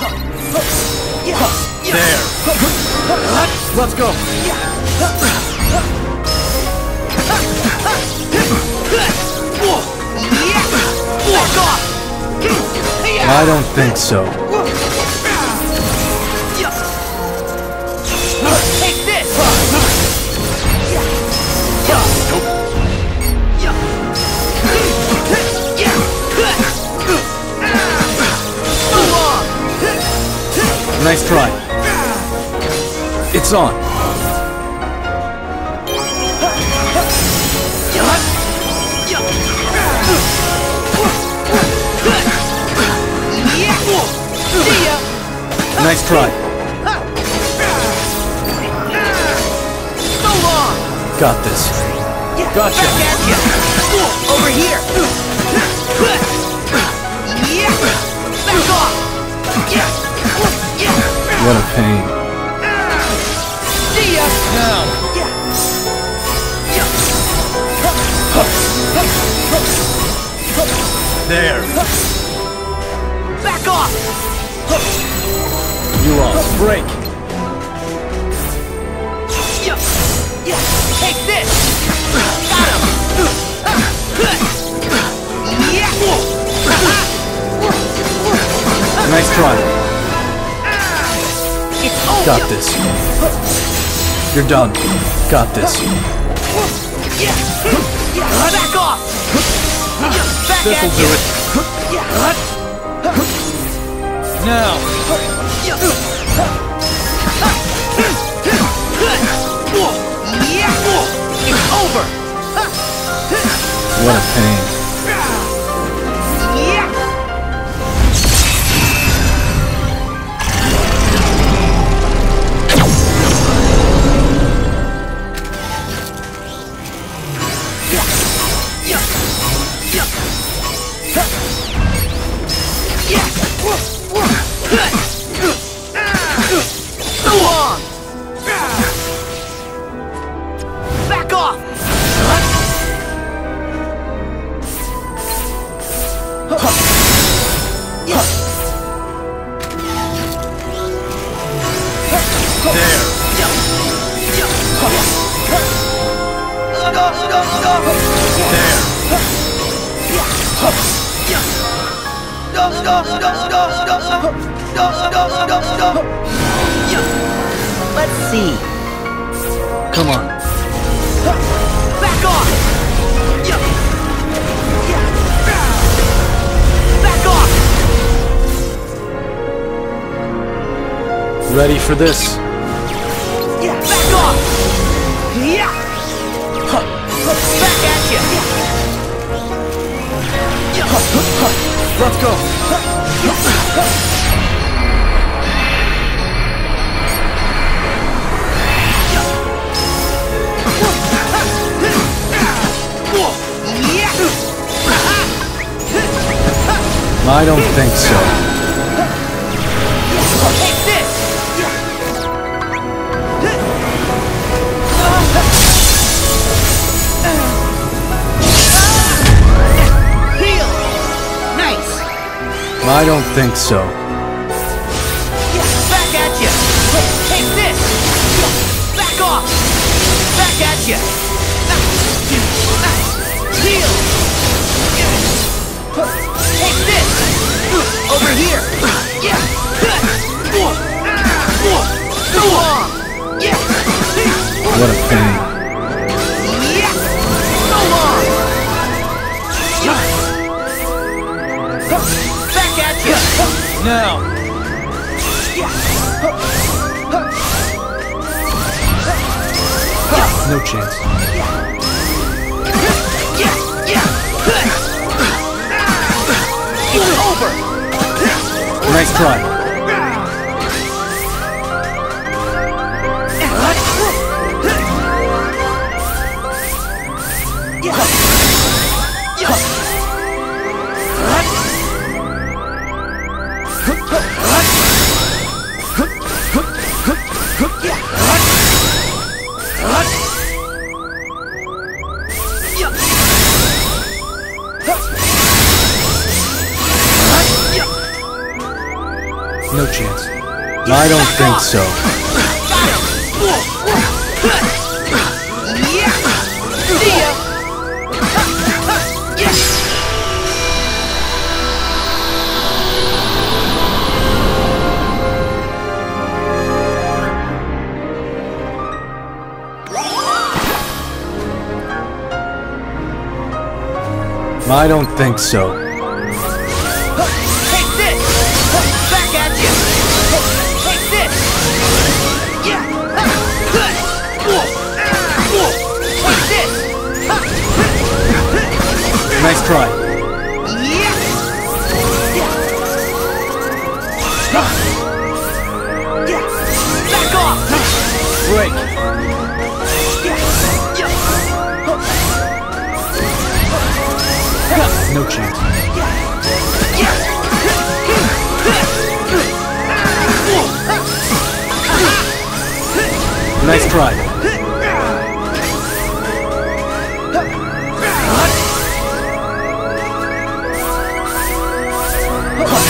There. Let's go. I don't think so. Nice try. It's on. Nice try. So long! Got this. Gotcha! Over here! There. Back off! You lost. Break. Yeah! Yeah! Take this! Got him! Yeah! Nice try. Got this. You're done. Got this. This'll do it. Now. It's over! What a pain. Let's see. Come on. Back off! Back off! Ready for this? I don't think so. Take this! Heal! Nice! I don't think so. Over here! What a pain. Back at you! Now. No chance. It's over! Nice try. No chance. I don't think so. I don't think so. Nice try. This'll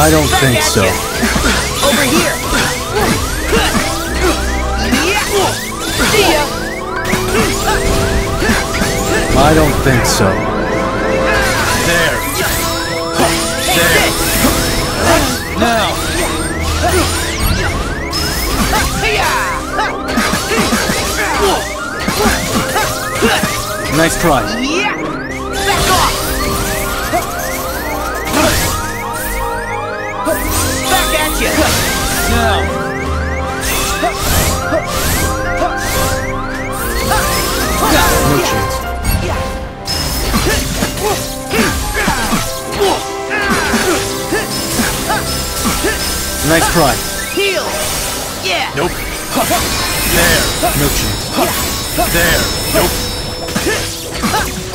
I don't think so. Over here! See ya! I don't think so. There. There. Now. Nice try. No chance. Nice try. Heal! Yeah! Nope. There. No chance. There. Nope.